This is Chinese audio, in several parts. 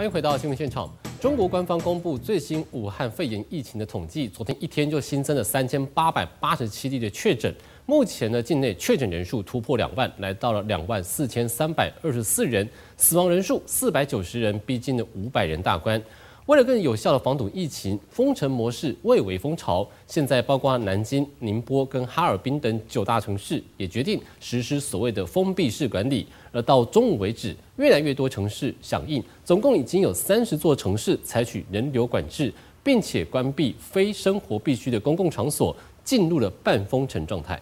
欢迎回到新闻现场。中国官方公布最新武汉肺炎疫情的统计，昨天一天就新增了三千八百八十七例的确诊。目前呢，境内确诊人数突破两万，来到了两万四千三百二十四人，死亡人数四百九十人，逼近了五百人大关。为了更有效的防堵疫情，封城模式蔚为风潮。现在，包括南京、宁波跟哈尔滨等九大城市也决定实施所谓的封闭式管理。而到中午为止，越来越多城市响应，总共已经有三十座城市采取人流管制，并且关闭非生活必需的公共场所，进入了半封城状态。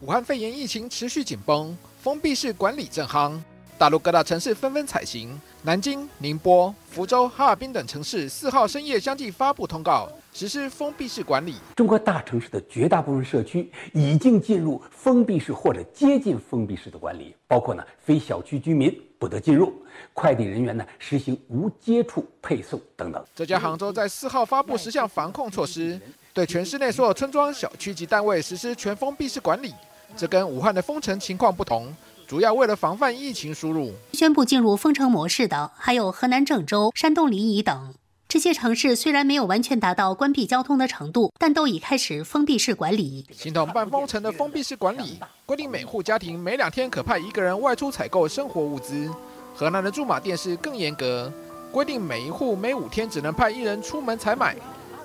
武汉肺炎疫情持续紧绷，封闭式管理正夯。大陆各大城市纷纷采行，南京、宁波、福州、哈尔滨等城市四号深夜相继发布通告，实施封闭式管理。中国大城市的绝大部分社区已经进入封闭式或者接近封闭式的管理，包括呢非小区居民不得进入，快递人员呢实行无接触配送等等。浙江杭州在四号发布十项防控措施，对全市内所有村庄、小区及单位实施全封闭式管理。这跟武汉的封城情况不同。主要为了防范疫情输入，宣布进入封城模式的还有河南郑州、山东临沂等这些城市。虽然没有完全达到关闭交通的程度，但都已开始封闭式管理。形同半封城的封闭式管理，规定每户家庭每两天可派一个人外出采购生活物资。河南的驻马店市更严格，规定每一户每五天只能派一人出门采买。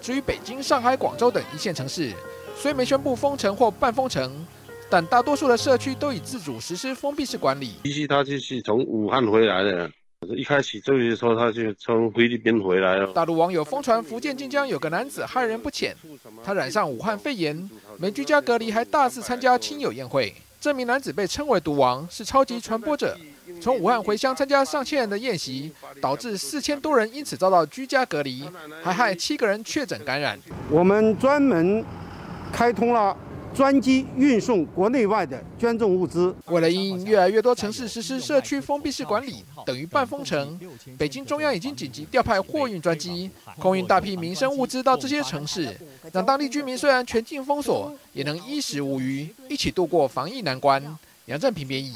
至于北京、上海、广州等一线城市，虽没宣布封城或半封城。但大多数的社区都已自主实施封闭式管理。其实他就是从武汉回来的，一开始就是说他就从菲律宾回来了。大陆网友疯传福建晋江有个男子害人不浅，他染上武汉肺炎，没居家隔离，还大肆参加亲友宴会。这名男子被称为“毒王”，是超级传播者，从武汉回乡参加上千人的宴席，导致四千多人因此遭到居家隔离，还害七个人确诊感染。我们专门开通了。专机运送国内外的捐赠物资。为了应越来越多城市实施社区封闭式管理，等于半封城，北京中央已经紧急调派货运专机，空运大批民生物资到这些城市，让当地居民虽然全境封锁，也能衣食无虞，一起度过防疫难关。杨振平编译。